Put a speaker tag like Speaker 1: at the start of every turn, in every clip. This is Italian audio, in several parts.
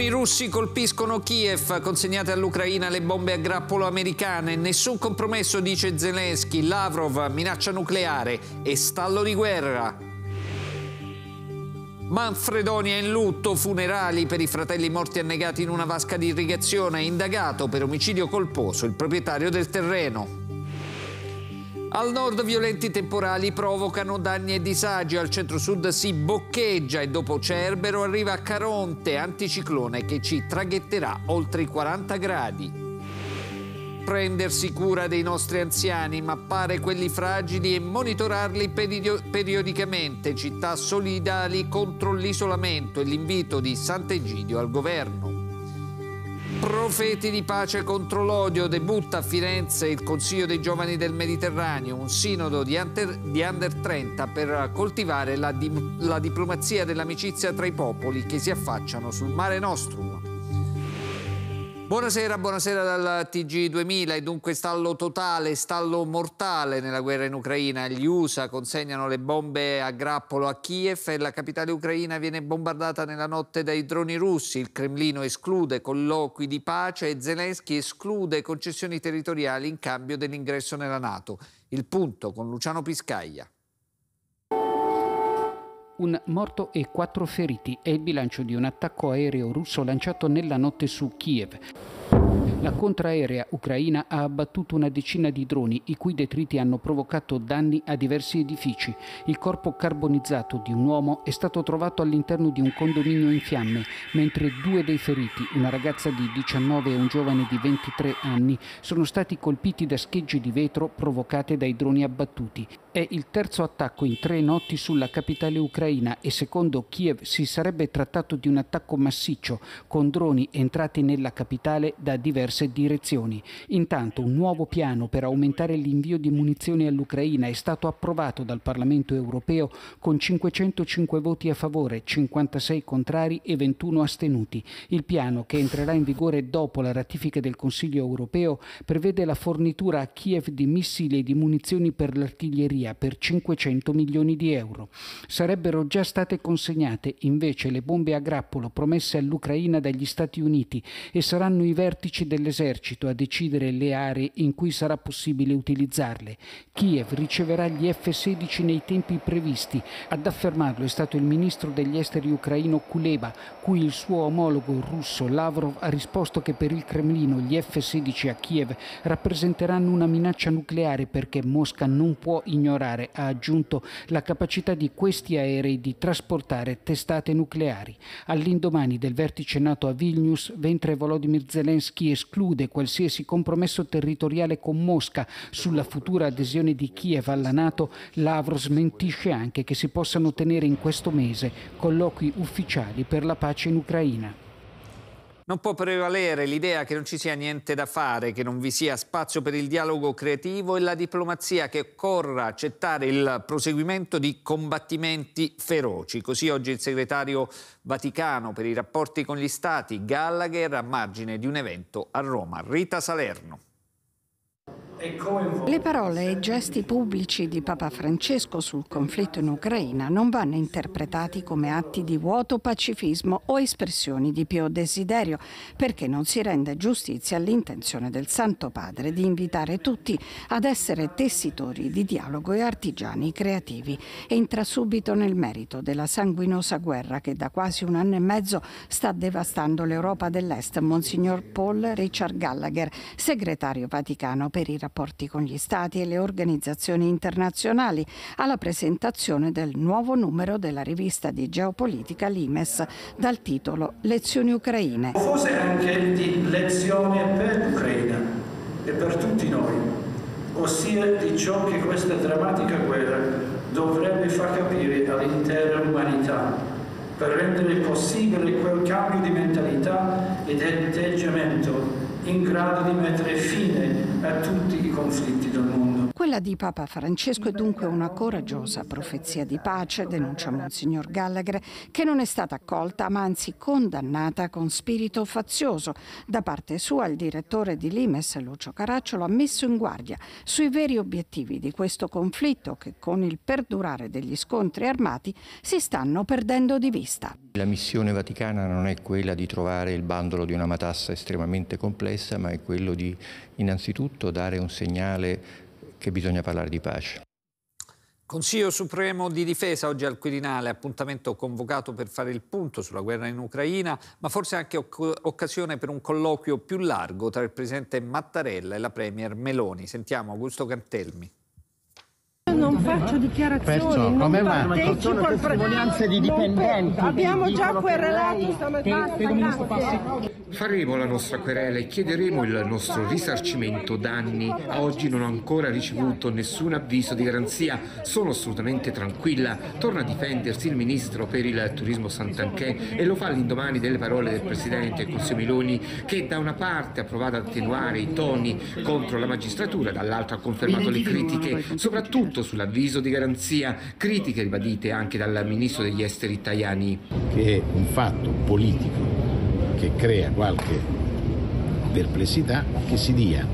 Speaker 1: droni russi colpiscono Kiev, consegnate all'Ucraina le bombe a grappolo americane. Nessun compromesso, dice Zelensky. Lavrov, minaccia nucleare e stallo di guerra. Manfredoni è in lutto, funerali per i fratelli morti annegati in una vasca di irrigazione, indagato per omicidio colposo il proprietario del terreno. Al nord violenti temporali provocano danni e disagi, al centro-sud si boccheggia e dopo Cerbero arriva Caronte, anticiclone che ci traghetterà oltre i 40 gradi. Prendersi cura dei nostri anziani, mappare quelli fragili e monitorarli periodicamente, città solidali contro l'isolamento e l'invito di Sant'Egidio al governo. Profeti di pace contro l'odio debutta a Firenze il Consiglio dei Giovani del Mediterraneo, un sinodo di under, di under 30 per coltivare la, di, la diplomazia dell'amicizia tra i popoli che si affacciano sul mare Nostrum. Buonasera, buonasera dal TG 2000 e dunque stallo totale, stallo mortale nella guerra in Ucraina. Gli USA consegnano le bombe a grappolo a Kiev e la capitale ucraina viene bombardata nella notte dai droni russi. Il Cremlino esclude colloqui di pace e Zelensky esclude concessioni territoriali in cambio dell'ingresso nella Nato. Il punto con Luciano Piscaglia.
Speaker 2: Un morto e quattro feriti è il bilancio di un attacco aereo russo lanciato nella notte su Kiev. La contraerea ucraina ha abbattuto una decina di droni, i cui detriti hanno provocato danni a diversi edifici. Il corpo carbonizzato di un uomo è stato trovato all'interno di un condominio in fiamme, mentre due dei feriti, una ragazza di 19 e un giovane di 23 anni, sono stati colpiti da schegge di vetro provocate dai droni abbattuti. È il terzo attacco in tre notti sulla capitale ucraina e secondo Kiev si sarebbe trattato di un attacco massiccio con droni entrati nella capitale da diverse direzioni. Intanto un nuovo piano per aumentare l'invio di munizioni all'Ucraina è stato approvato dal Parlamento europeo con 505 voti a favore, 56 contrari e 21 astenuti. Il piano, che entrerà in vigore dopo la ratifica del Consiglio europeo, prevede la fornitura a Kiev di missili e di munizioni per l'artiglieria per 500 milioni di euro. Sarebbero già state consegnate invece le bombe a grappolo promesse all'Ucraina dagli Stati Uniti e saranno i vertici dell'esercito a decidere le aree in cui sarà possibile utilizzarle. Kiev riceverà gli F-16 nei tempi previsti. Ad affermarlo è stato il ministro degli esteri ucraino Kuleba, cui il suo omologo russo Lavrov ha risposto che per il Cremlino gli F-16 a Kiev rappresenteranno una minaccia nucleare perché Mosca non può ignorare ha aggiunto, la capacità di questi aerei di trasportare testate nucleari. All'indomani del vertice NATO a Vilnius, mentre Volodymyr Zelensky esclude qualsiasi compromesso territoriale con Mosca sulla futura adesione di Kiev alla NATO, Lavrov smentisce anche che si possano tenere in questo mese colloqui ufficiali per la pace in Ucraina.
Speaker 1: Non può prevalere l'idea che non ci sia niente da fare, che non vi sia spazio per il dialogo creativo e la diplomazia, che occorra accettare il proseguimento di combattimenti feroci. Così oggi il segretario Vaticano per i rapporti con gli Stati, Gallagher, a margine di un evento a Roma. Rita Salerno.
Speaker 3: Le parole e i gesti pubblici di Papa Francesco sul conflitto in Ucraina non vanno interpretati come atti di vuoto pacifismo o espressioni di pio desiderio, perché non si rende giustizia all'intenzione del Santo Padre di invitare tutti ad essere tessitori di dialogo e artigiani creativi. Entra subito nel merito della sanguinosa guerra che da quasi un anno e mezzo sta devastando l'Europa dell'Est, Monsignor Paul Richard Gallagher, segretario vaticano per i rapporti rapporti con gli Stati e le organizzazioni internazionali alla presentazione del nuovo numero della rivista di geopolitica Limes dal titolo Lezioni ucraine.
Speaker 4: Forse anche di lezione per l'Ucraina e per tutti noi, ossia di ciò che questa drammatica guerra dovrebbe far capire all'intera umanità per rendere possibile quel cambio di mentalità ed atteggiamento in grado di mettere fine a tutti i conflitti del mondo.
Speaker 3: Quella di Papa Francesco è dunque una coraggiosa profezia di pace, denuncia Monsignor Gallagher, che non è stata accolta ma anzi condannata con spirito fazioso. Da parte sua il direttore di Limes, Lucio Caracciolo, ha messo in guardia sui veri obiettivi di questo conflitto che con il perdurare degli scontri armati si stanno perdendo di vista.
Speaker 5: La missione vaticana non è quella di trovare il bandolo di una matassa estremamente complessa, ma è quello di innanzitutto dare un segnale che bisogna parlare di pace.
Speaker 1: Consiglio Supremo di Difesa oggi al Quirinale, appuntamento convocato per fare il punto sulla guerra in Ucraina, ma forse anche occasione per un colloquio più largo tra il Presidente Mattarella e la Premier Meloni. Sentiamo Augusto Cantelmi
Speaker 6: non faccio dichiarazioni, Perciò, non come partecipo al testimonianze di dipendenti. Abbiamo già querelato stamattina.
Speaker 7: Faremo la nostra querela e chiederemo il nostro risarcimento danni. A oggi non ho ancora ricevuto nessun avviso di garanzia. Sono assolutamente tranquilla. Torna a difendersi il ministro per il turismo Sant'Anché e lo fa all'indomani delle parole del Presidente Consiglio Meloni che da una parte ha provato ad attenuare i toni contro la magistratura, dall'altra ha confermato le critiche, soprattutto sull'avviso di garanzia, critiche ribadite anche dal ministro degli esteri Tajani.
Speaker 8: Che è un fatto politico che crea qualche perplessità che si dia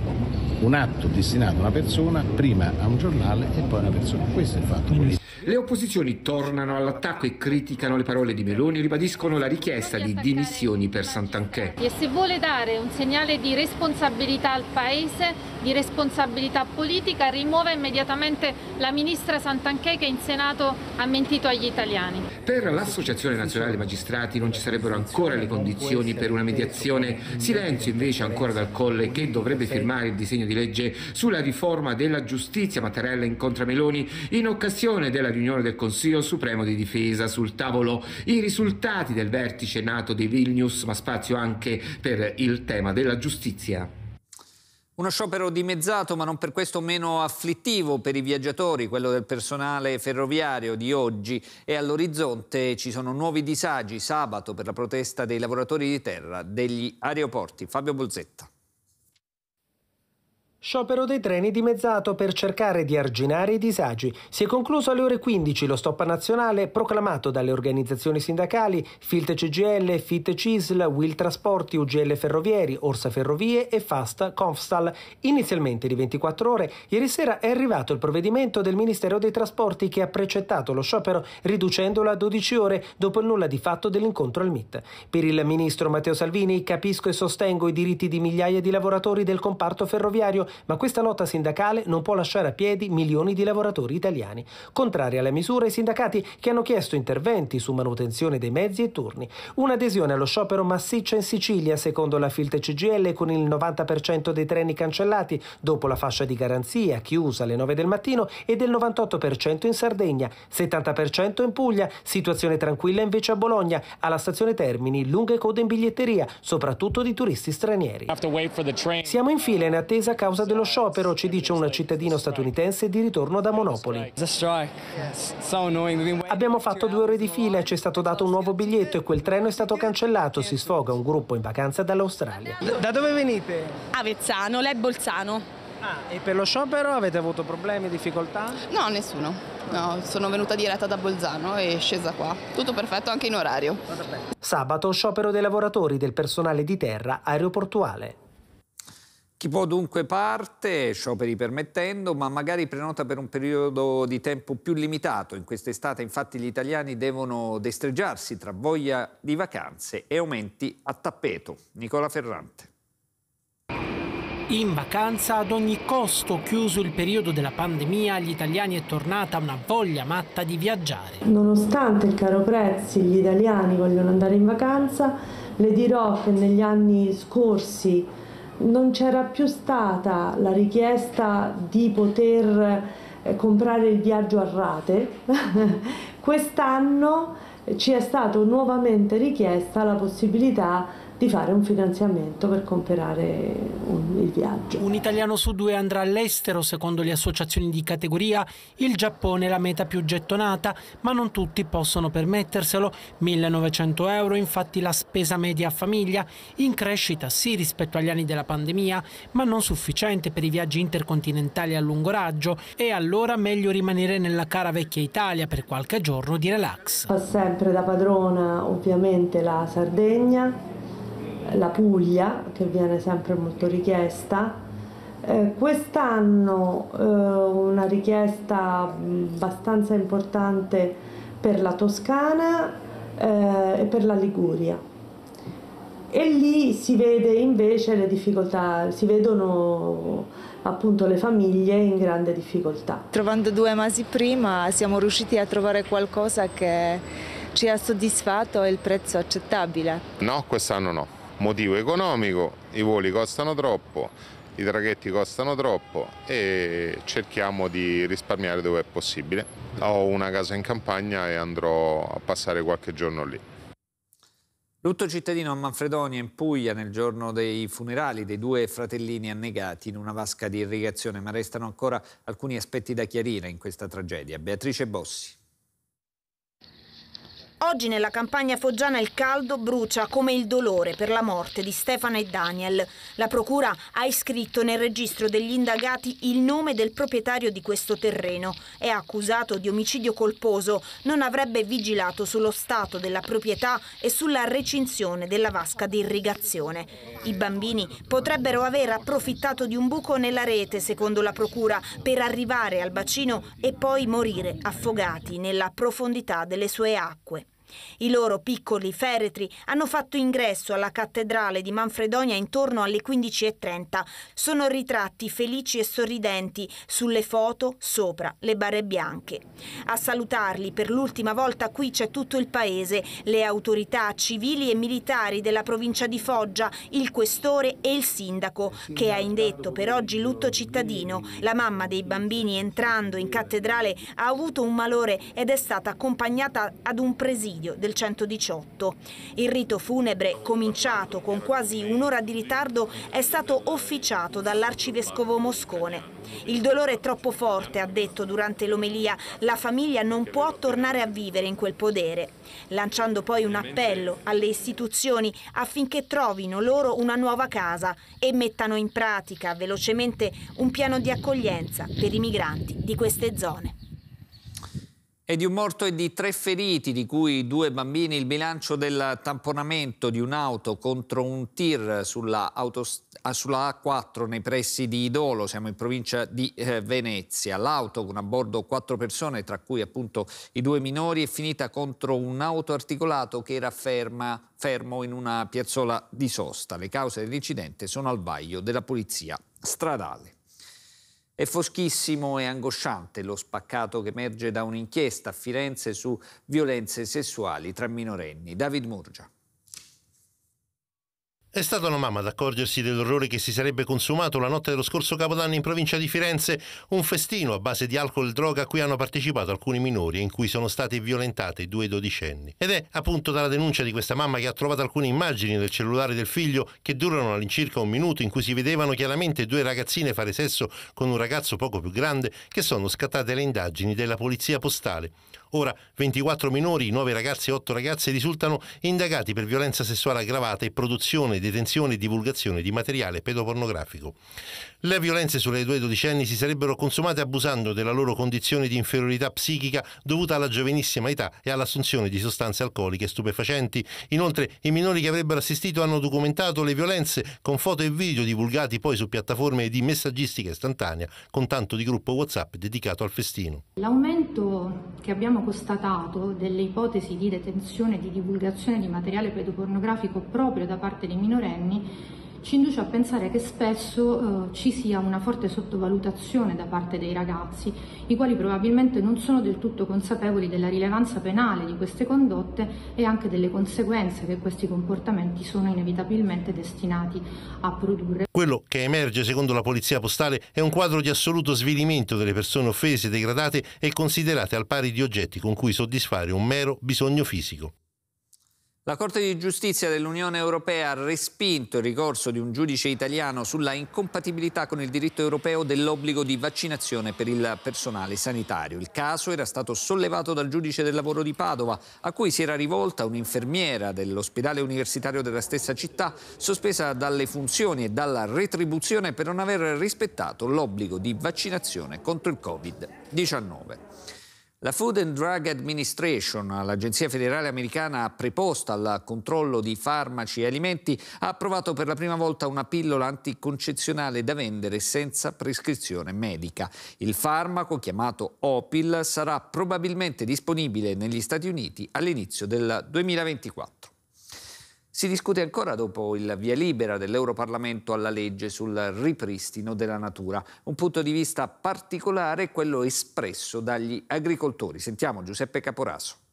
Speaker 8: un atto destinato a una persona, prima a un giornale e poi a una persona. Questo è il fatto politico.
Speaker 7: Le opposizioni tornano all'attacco e criticano le parole di Meloni e ribadiscono la richiesta di dimissioni per Sant'Anché.
Speaker 9: E se vuole dare un segnale di responsabilità al Paese, di responsabilità politica, rimuova immediatamente la ministra Sant'Anché che in Senato ha mentito agli italiani.
Speaker 7: Per l'Associazione Nazionale dei Magistrati non ci sarebbero ancora le condizioni per una mediazione. Silenzio invece ancora dal Colle che dovrebbe firmare il disegno di legge sulla riforma della giustizia. Mattarella incontra Meloni in occasione della riunione del Consiglio Supremo di Difesa. Sul tavolo i risultati del vertice nato di Vilnius, ma spazio anche per il tema della giustizia.
Speaker 1: Uno sciopero dimezzato ma non per questo meno afflittivo per i viaggiatori, quello del personale ferroviario di oggi e all'orizzonte ci sono nuovi disagi sabato per la protesta dei lavoratori di terra degli aeroporti. Fabio Bolzetta.
Speaker 10: Sciopero dei treni dimezzato per cercare di arginare i disagi. Si è concluso alle ore 15 lo stop nazionale proclamato dalle organizzazioni sindacali Filt CGL, Fit CISL, Will Trasporti, UGL Ferrovieri, Orsa Ferrovie e Fast Confstal. Inizialmente di 24 ore, ieri sera è arrivato il provvedimento del Ministero dei Trasporti che ha precettato lo sciopero riducendolo a 12 ore dopo il nulla di fatto dell'incontro al MIT. Per il ministro Matteo Salvini capisco e sostengo i diritti di migliaia di lavoratori del comparto ferroviario ma questa lotta sindacale non può lasciare a piedi milioni di lavoratori italiani. Contrari alle misure, i sindacati che hanno chiesto interventi su manutenzione dei mezzi e turni. Un'adesione allo sciopero massiccia in Sicilia, secondo la Filte CGL, con il 90% dei treni cancellati dopo la fascia di garanzia chiusa alle 9 del mattino e del 98% in Sardegna, 70% in Puglia, situazione tranquilla invece a Bologna, alla stazione Termini, lunghe code in biglietteria, soprattutto di turisti stranieri. Siamo in fila in attesa a causa dello sciopero, ci dice un cittadino statunitense di ritorno da Monopoli. Abbiamo fatto due ore di fila ci è stato dato un nuovo biglietto e quel treno è stato cancellato. Si sfoga un gruppo in vacanza dall'Australia. Da dove venite?
Speaker 11: Avezzano, lei Bolzano.
Speaker 10: Ah, e per lo sciopero avete avuto problemi, difficoltà?
Speaker 11: No, nessuno. No, sono venuta diretta da Bolzano e scesa qua. Tutto perfetto anche in orario.
Speaker 10: Sabato sciopero dei lavoratori del personale di terra aeroportuale.
Speaker 1: Chi può dunque parte, scioperi permettendo, ma magari prenota per un periodo di tempo più limitato. In quest'estate infatti gli italiani devono destreggiarsi tra voglia di vacanze e aumenti a tappeto. Nicola Ferrante.
Speaker 12: In vacanza ad ogni costo, chiuso il periodo della pandemia, agli italiani è tornata una voglia matta di viaggiare.
Speaker 13: Nonostante il caro prezzi, gli italiani vogliono andare in vacanza. Le dirò che negli anni scorsi non c'era più stata la richiesta di poter eh, comprare il viaggio a rate, quest'anno ci è stata nuovamente richiesta la possibilità di fare un finanziamento per comprare un, il viaggio.
Speaker 12: Un italiano su due andrà all'estero, secondo le associazioni di categoria. Il Giappone è la meta più gettonata, ma non tutti possono permetterselo. 1900 euro, infatti, la spesa media a famiglia, in crescita sì rispetto agli anni della pandemia, ma non sufficiente per i viaggi intercontinentali a lungo raggio. E allora meglio rimanere nella cara vecchia Italia per qualche giorno di relax.
Speaker 13: Fa sempre da padrona, ovviamente, la Sardegna la Puglia che viene sempre molto richiesta. Eh, quest'anno eh, una richiesta abbastanza importante per la Toscana eh, e per la Liguria. E lì si vede invece le difficoltà, si vedono appunto le famiglie in grande difficoltà.
Speaker 14: Trovando due mesi prima siamo riusciti a trovare qualcosa che ci ha soddisfatto e il prezzo accettabile.
Speaker 15: No, quest'anno no motivo economico, i voli costano troppo, i traghetti costano troppo e cerchiamo di risparmiare dove è possibile. Ho una casa in campagna e andrò a passare qualche giorno lì.
Speaker 1: Lutto cittadino a Manfredonia in Puglia nel giorno dei funerali dei due fratellini annegati in una vasca di irrigazione, ma restano ancora alcuni aspetti da chiarire in questa tragedia. Beatrice Bossi.
Speaker 16: Oggi nella campagna foggiana il caldo brucia come il dolore per la morte di Stefano e Daniel. La procura ha iscritto nel registro degli indagati il nome del proprietario di questo terreno. È accusato di omicidio colposo. Non avrebbe vigilato sullo stato della proprietà e sulla recinzione della vasca di irrigazione. I bambini potrebbero aver approfittato di un buco nella rete, secondo la procura, per arrivare al bacino e poi morire affogati nella profondità delle sue acque. I loro piccoli feretri hanno fatto ingresso alla cattedrale di Manfredonia intorno alle 15.30. Sono ritratti felici e sorridenti sulle foto sopra le bare bianche. A salutarli per l'ultima volta qui c'è tutto il paese, le autorità civili e militari della provincia di Foggia, il questore e il sindaco, che ha indetto per oggi lutto cittadino. La mamma dei bambini entrando in cattedrale ha avuto un malore ed è stata accompagnata ad un presidio presidio del 118. Il rito funebre, cominciato con quasi un'ora di ritardo, è stato officiato dall'arcivescovo Moscone. Il dolore è troppo forte, ha detto durante l'omelia, la famiglia non può tornare a vivere in quel podere, lanciando poi un appello alle istituzioni affinché trovino loro una nuova casa e mettano in pratica velocemente un piano di accoglienza per i migranti di queste zone.
Speaker 1: E di un morto e di tre feriti, di cui due bambini, il bilancio del tamponamento di un'auto contro un tir sulla, sulla, A4 nei pressi di Idolo, siamo in provincia di eh, Venezia. L'auto con a bordo quattro persone, tra cui appunto i due minori, è finita contro un auto articolato che era ferma, fermo in una piazzola di sosta. Le cause dell'incidente sono al vaglio della polizia stradale. È foschissimo e angosciante lo spaccato che emerge da un'inchiesta a Firenze su violenze sessuali tra minorenni. David Murgia.
Speaker 17: È stata una mamma ad accorgersi dell'orrore che si sarebbe consumato la notte dello scorso Capodanno in provincia di Firenze, un festino a base di alcol e droga a cui hanno partecipato alcuni minori e in cui sono state violentate due dodicenni. Ed è appunto dalla denuncia di questa mamma che ha trovato alcune immagini del cellulare del figlio che durano all'incirca un minuto in cui si vedevano chiaramente due ragazzine fare sesso con un ragazzo poco più grande che sono scattate le indagini della polizia postale. Ora 24 minori, 9 ragazzi e 8 ragazze risultano indagati per violenza sessuale aggravata e produzione, detenzione e divulgazione di materiale pedopornografico. Le violenze sulle due dodicenni si sarebbero consumate abusando della loro condizione di inferiorità psichica dovuta alla giovanissima età e all'assunzione di sostanze alcoliche stupefacenti. Inoltre, i minori che avrebbero assistito hanno documentato le violenze con foto e video divulgati poi su piattaforme di messaggistica istantanea con tanto di gruppo WhatsApp dedicato al festino.
Speaker 18: L'aumento che abbiamo constatato delle ipotesi di detenzione e di divulgazione di materiale pedopornografico proprio da parte dei minorenni ci induce a pensare che spesso eh, ci sia una forte sottovalutazione da parte dei ragazzi, i quali probabilmente non sono del tutto consapevoli della rilevanza penale di queste condotte e anche delle conseguenze che questi comportamenti sono inevitabilmente destinati a produrre.
Speaker 17: Quello che emerge secondo la Polizia Postale è un quadro di assoluto svilimento delle persone offese, degradate e considerate al pari di oggetti con cui soddisfare un mero bisogno fisico.
Speaker 1: La Corte di giustizia dell'Unione Europea ha respinto il ricorso di un giudice italiano sulla incompatibilità con il diritto europeo dell'obbligo di vaccinazione per il personale sanitario. Il caso era stato sollevato dal giudice del lavoro di Padova, a cui si era rivolta un'infermiera dell'ospedale universitario della stessa città, sospesa dalle funzioni e dalla retribuzione per non aver rispettato l'obbligo di vaccinazione contro il Covid-19. La Food and Drug Administration, l'agenzia federale americana preposta al controllo di farmaci e alimenti, ha approvato per la prima volta una pillola anticoncezionale da vendere senza prescrizione medica. Il farmaco, chiamato Opil, sarà probabilmente disponibile negli Stati Uniti all'inizio del 2024. Si discute ancora dopo il via libera dell'Europarlamento alla legge sul ripristino della natura. Un punto di vista particolare è quello espresso dagli agricoltori. Sentiamo Giuseppe Caporaso.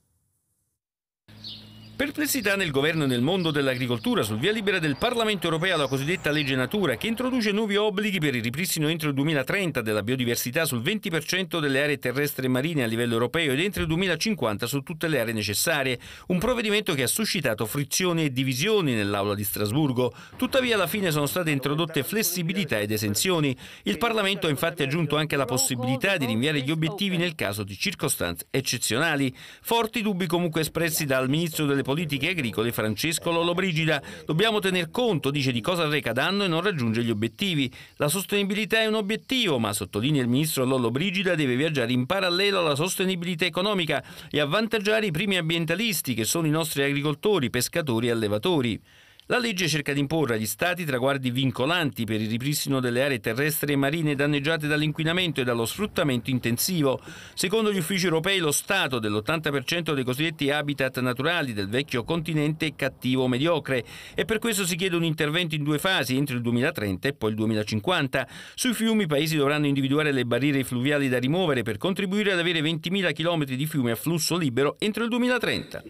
Speaker 19: Perplessità nel governo e nel mondo dell'agricoltura sul via libera del Parlamento europeo alla cosiddetta legge natura che introduce nuovi obblighi per il ripristino entro il 2030 della biodiversità sul 20% delle aree terrestri e marine a livello europeo ed entro il 2050 su tutte le aree necessarie. Un provvedimento che ha suscitato frizioni e divisioni nell'aula di Strasburgo. Tuttavia alla fine sono state introdotte flessibilità ed esenzioni. Il Parlamento ha infatti aggiunto anche la possibilità di rinviare gli obiettivi nel caso di circostanze eccezionali. Forti dubbi comunque espressi dal ministro delle politiche agricole Francesco Lollobrigida. Dobbiamo tener conto, dice, di cosa arreca danno e non raggiunge gli obiettivi. La sostenibilità è un obiettivo, ma sottolinea il ministro Lollobrigida deve viaggiare in parallelo alla sostenibilità economica e avvantaggiare i primi ambientalisti che sono i nostri agricoltori, pescatori e allevatori. La legge cerca di imporre agli Stati traguardi vincolanti per il ripristino delle aree terrestri e marine danneggiate dall'inquinamento e dallo sfruttamento intensivo. Secondo gli uffici europei lo stato dell'80% dei cosiddetti habitat naturali del vecchio continente è cattivo o mediocre e per questo si chiede un intervento in due fasi entro il 2030 e poi il 2050. Sui fiumi i paesi dovranno individuare le barriere fluviali da rimuovere per contribuire ad avere 20.000 km di fiumi a flusso libero entro il 2030.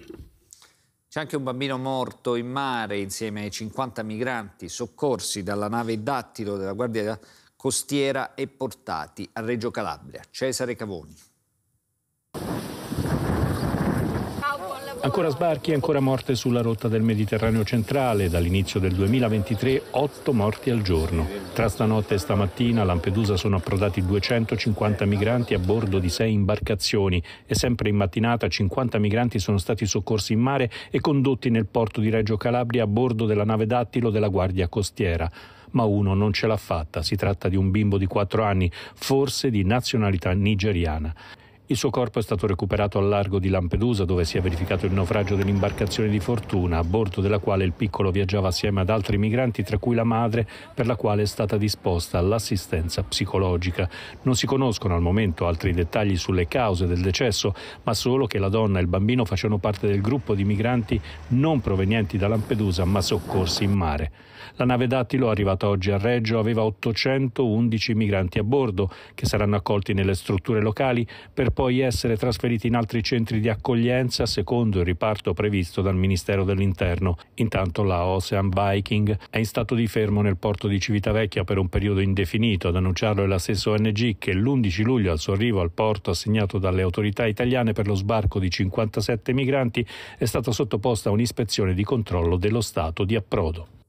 Speaker 1: C'è anche un bambino morto in mare insieme ai 50 migranti soccorsi dalla nave Dattilo della Guardia Costiera e portati a Reggio Calabria. Cesare Cavoni.
Speaker 20: Ancora sbarchi e ancora morte sulla rotta del Mediterraneo centrale. Dall'inizio del 2023 otto morti al giorno. Tra stanotte e stamattina a Lampedusa sono approdati 250 migranti a bordo di sei imbarcazioni e sempre in mattinata 50 migranti sono stati soccorsi in mare e condotti nel porto di Reggio Calabria a bordo della nave Dattilo della Guardia Costiera ma uno non ce l'ha fatta. Si tratta di un bimbo di 4 anni, forse di nazionalità nigeriana. Il suo corpo è stato recuperato al largo di Lampedusa, dove si è verificato il naufragio dell'imbarcazione di Fortuna, a bordo della quale il piccolo viaggiava assieme ad altri migranti, tra cui la madre, per la quale è stata disposta l'assistenza psicologica. Non si conoscono al momento altri dettagli sulle cause del decesso, ma solo che la donna e il bambino facevano parte del gruppo di migranti non provenienti da Lampedusa, ma soccorsi in mare. La nave Dattilo, arrivata oggi a Reggio, aveva 811 migranti a bordo, che saranno accolti nelle strutture locali per poi essere trasferiti in altri centri di accoglienza secondo il riparto previsto dal Ministero dell'Interno. Intanto la Ocean Viking è in stato di fermo nel porto di Civitavecchia per un periodo indefinito. Ad annunciarlo è la stessa ONG che l'11 luglio al suo arrivo al porto assegnato dalle autorità italiane per lo sbarco di 57 migranti è stata sottoposta a un'ispezione di controllo dello stato di approdo.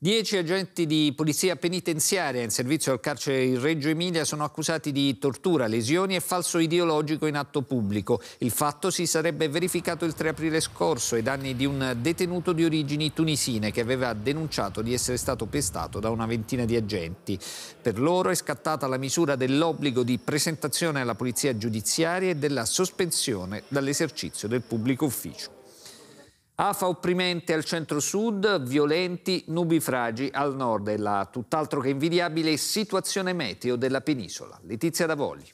Speaker 1: Dieci agenti di polizia penitenziaria in servizio al carcere di Reggio Emilia sono accusati di tortura, lesioni e falso ideologico in atto pubblico. Il fatto si sarebbe verificato il 3 aprile scorso ai danni di un detenuto di origini tunisine che aveva denunciato di essere stato pestato da una ventina di agenti. Per loro è scattata la misura dell'obbligo di presentazione alla polizia giudiziaria e della sospensione dall'esercizio del pubblico ufficio. Afa opprimente al centro-sud, violenti nubifragi al nord e la tutt'altro che invidiabile situazione meteo della penisola. Letizia Davoli.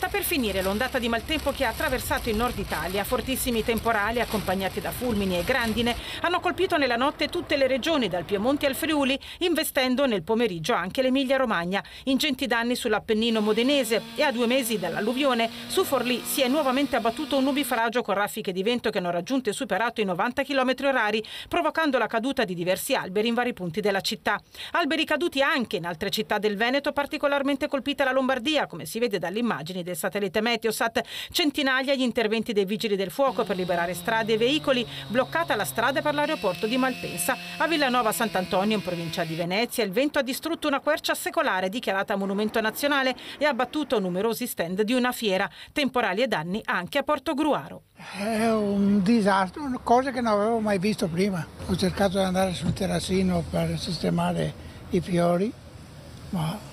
Speaker 21: Sta per finire l'ondata di maltempo che ha attraversato il nord Italia. Fortissimi temporali accompagnati da fulmini e grandine hanno colpito nella notte tutte le regioni, dal Piemonte al Friuli, investendo nel pomeriggio anche l'Emilia-Romagna. Ingenti danni sull'Appennino modenese e a due mesi dall'alluvione su Forlì si è nuovamente abbattuto un nubifragio con raffiche di vento che hanno raggiunto e superato i 90 km orari, provocando la caduta di diversi alberi in vari punti della città. Alberi caduti anche in altre città del Veneto, particolarmente colpita la Lombardia, come si vede dalle immagini del satellite Meteosat, centinaia gli interventi dei vigili del fuoco per liberare strade e veicoli, bloccata la strada per l'aeroporto di Malpensa. A Villanova Sant'Antonio, in provincia di Venezia, il vento ha distrutto una quercia secolare dichiarata monumento nazionale e ha abbattuto numerosi stand di una fiera, temporali e danni anche a Porto Gruaro.
Speaker 22: È un disastro, una cosa che non avevo mai visto prima. Ho cercato di andare sul terrazzino per sistemare i fiori, ma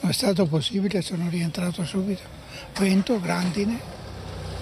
Speaker 22: non è stato possibile, sono rientrato subito. Vento, grandine,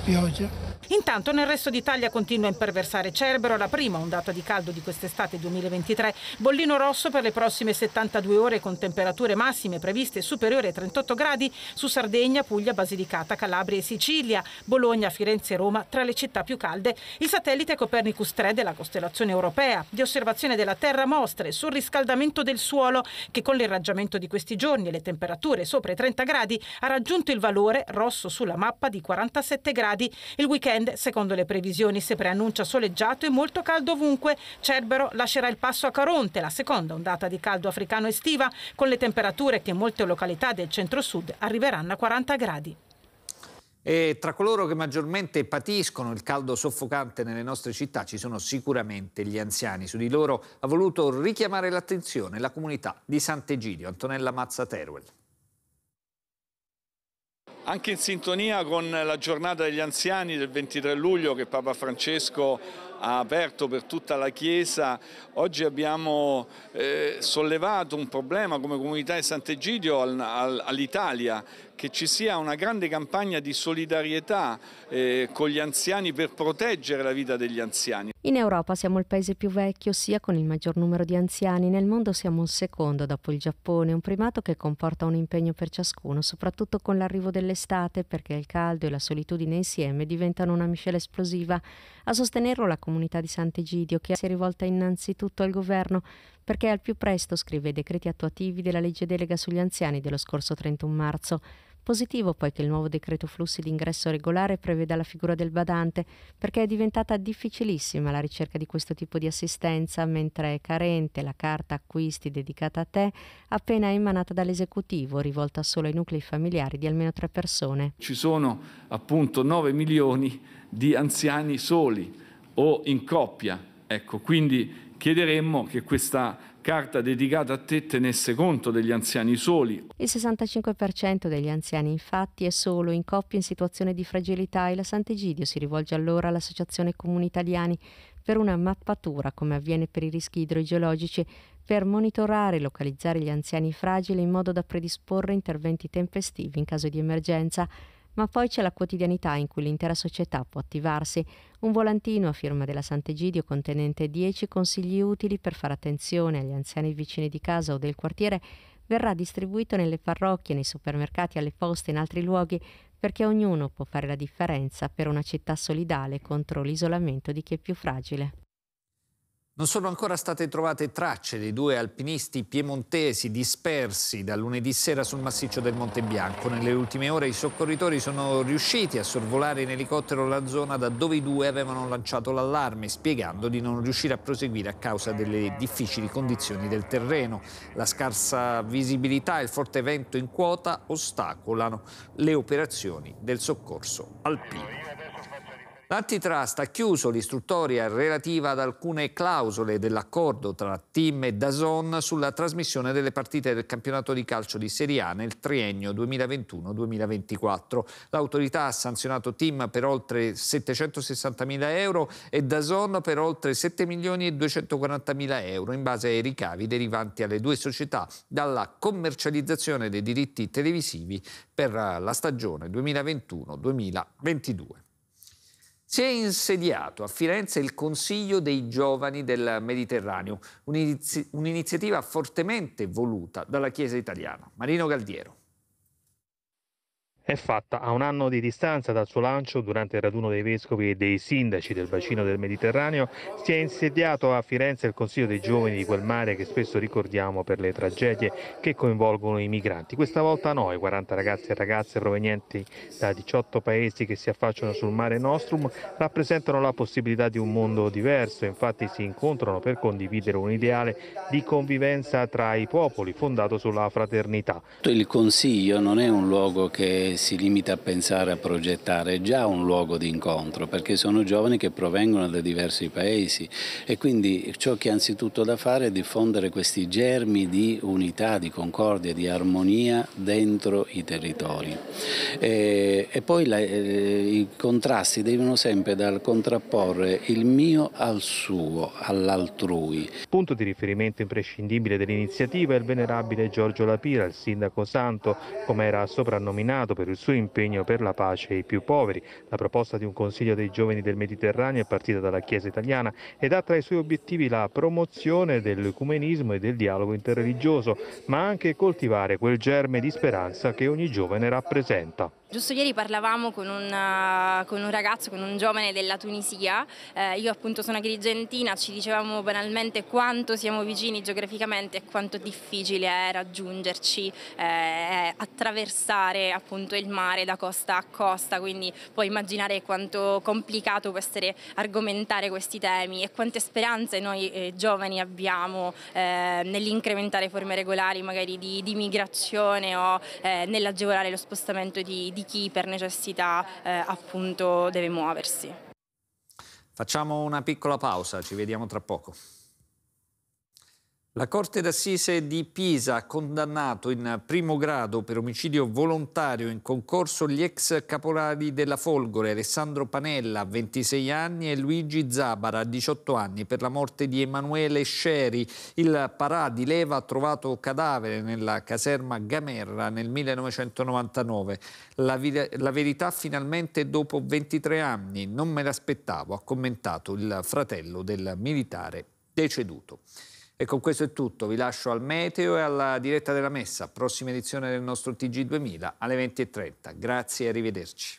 Speaker 22: pioggia.
Speaker 21: Intanto nel resto d'Italia continua a imperversare Cerbero, la prima ondata di caldo di quest'estate 2023. Bollino rosso per le prossime 72 ore con temperature massime previste superiori ai 38 gradi su Sardegna, Puglia, Basilicata, Calabria e Sicilia, Bologna, Firenze e Roma tra le città più calde. Il satellite Copernicus 3 della costellazione europea di osservazione della Terra mostra il surriscaldamento del suolo che con l'irraggiamento di questi giorni e le temperature sopra i 30 gradi ha raggiunto il valore rosso sulla mappa di 47 gradi. Il weekend weekend, secondo le previsioni, si preannuncia soleggiato e molto caldo ovunque. Cerbero lascerà il passo a Caronte, la seconda ondata di caldo africano estiva, con le temperature che in molte località del centro-sud arriveranno a 40 gradi.
Speaker 1: E tra coloro che maggiormente patiscono il caldo soffocante nelle nostre città ci sono sicuramente gli anziani. Su di loro ha voluto richiamare l'attenzione la comunità di Sant'Egidio. Antonella Mazza Teruel
Speaker 23: anche in sintonia con la giornata degli anziani del 23 luglio che Papa Francesco ha aperto per tutta la Chiesa. Oggi abbiamo eh, sollevato un problema come comunità di Sant'Egidio al, al, all'Italia, che ci sia una grande campagna di solidarietà eh, con gli anziani per proteggere la vita degli anziani.
Speaker 24: In Europa siamo il paese più vecchio, sia con il maggior numero di anziani, nel mondo siamo il secondo dopo il Giappone, un primato che comporta un impegno per ciascuno, soprattutto con l'arrivo dell'estate, perché il caldo e la solitudine insieme diventano una miscela esplosiva. A sostenerlo la comunità di Sant'Egidio, che si è rivolta innanzitutto al governo perché al più presto scrive i decreti attuativi della legge delega sugli anziani dello scorso 31 marzo. Positivo poi che il nuovo decreto flussi d'ingresso regolare preveda la figura del badante, perché è diventata difficilissima la ricerca di questo tipo di assistenza, mentre è carente la carta acquisti dedicata a te, appena emanata dall'esecutivo, rivolta solo ai nuclei familiari di almeno tre persone.
Speaker 23: Ci sono appunto 9 milioni di anziani soli o in coppia. Ecco, quindi chiederemmo che questa carta dedicata a te tenesse conto degli anziani soli.
Speaker 24: Il 65% degli anziani infatti è solo in coppia in situazione di fragilità e la Sant'Egidio si rivolge allora all'Associazione Comuni Italiani per una mappatura, come avviene per i rischi idrogeologici, per monitorare e localizzare gli anziani fragili in modo da predisporre interventi tempestivi in caso di emergenza ma poi c'è la quotidianità in cui l'intera società può attivarsi, un volantino a firma della Sant'Egidio contenente 10 consigli utili per fare attenzione agli anziani vicini di casa o del quartiere verrà distribuito nelle parrocchie, nei supermercati, alle poste e in altri luoghi perché ognuno può fare la differenza per una città solidale contro l'isolamento di chi è più fragile.
Speaker 1: Non sono ancora state trovate tracce dei due alpinisti piemontesi dispersi da lunedì sera sul massiccio del Monte Bianco. Nelle ultime ore i soccorritori sono riusciti a sorvolare in elicottero la zona da dove i due avevano lanciato l'allarme, spiegando di non riuscire a proseguire a causa delle difficili condizioni del terreno. La scarsa visibilità e il forte vento in quota ostacolano le operazioni del soccorso alpino. L'antitrust ha chiuso l'istruttoria relativa ad alcune clausole dell'accordo tra Team e Dazon sulla trasmissione delle partite del campionato di calcio di Serie A nel triennio 2021-2024. L'autorità ha sanzionato Team per oltre 760 mila euro e Dazon per oltre 7 milioni e 240 mila euro in base ai ricavi derivanti alle due società dalla commercializzazione dei diritti televisivi per la stagione 2021-2022. Si è insediato a Firenze il Consiglio dei Giovani del Mediterraneo, un'iniziativa fortemente voluta dalla Chiesa italiana. Marino Galdiero
Speaker 25: è fatta a un anno di distanza dal suo lancio durante il raduno dei vescovi e dei sindaci del bacino del Mediterraneo, si è insediato a Firenze il Consiglio dei giovani di quel mare che spesso ricordiamo per le tragedie che coinvolgono i migranti. Questa volta noi, 40 ragazzi e ragazze provenienti da 18 paesi che si affacciano sul mare Nostrum, rappresentano la possibilità di un mondo diverso, infatti si incontrano per condividere un ideale di convivenza tra i popoli fondato sulla fraternità.
Speaker 26: Il Consiglio non è un luogo che
Speaker 27: si limita a pensare a progettare, è già un luogo di incontro perché sono giovani che provengono da diversi paesi e quindi ciò che anzitutto da fare è diffondere questi germi di unità, di concordia, di armonia dentro i territori. E, e poi la, eh, i contrasti devono sempre dal contrapporre il mio al suo, all'altrui.
Speaker 25: Punto di riferimento imprescindibile dell'iniziativa è il venerabile Giorgio Lapira, il sindaco santo, come era soprannominato per il suo impegno per la pace e i più poveri. La proposta di un Consiglio dei giovani del Mediterraneo è partita dalla Chiesa italiana ed ha tra i suoi obiettivi la promozione dell'ecumenismo e del dialogo interreligioso, ma anche coltivare quel germe di speranza che ogni giovane rappresenta.
Speaker 28: Giusto ieri parlavamo con un, uh, con un, ragazzo, con un giovane della Tunisia, eh, io appunto sono agrigentina, ci dicevamo banalmente quanto siamo vicini geograficamente e quanto difficile è raggiungerci, eh, attraversare appunto il mare da costa a costa, quindi puoi immaginare quanto complicato può essere argomentare questi temi e quante speranze noi eh, giovani abbiamo eh, nell'incrementare forme regolari magari di, di migrazione o eh, nell'agevolare lo spostamento di di chi per necessità eh, appunto deve muoversi.
Speaker 1: Facciamo una piccola pausa, ci vediamo tra poco. La Corte d'Assise di Pisa ha condannato in primo grado per omicidio volontario in concorso gli ex caporali della Folgore, Alessandro Panella, 26 anni, e Luigi Zabara, 18 anni, per la morte di Emanuele Sceri. Il Parà di Leva trovato cadavere nella caserma Gamerra nel 1999. La, la verità finalmente dopo 23 anni, non me l'aspettavo, ha commentato il fratello del militare deceduto. E con questo è tutto, vi lascio al meteo e alla diretta della messa, prossima edizione del nostro TG2000 alle 20.30. Grazie e arrivederci.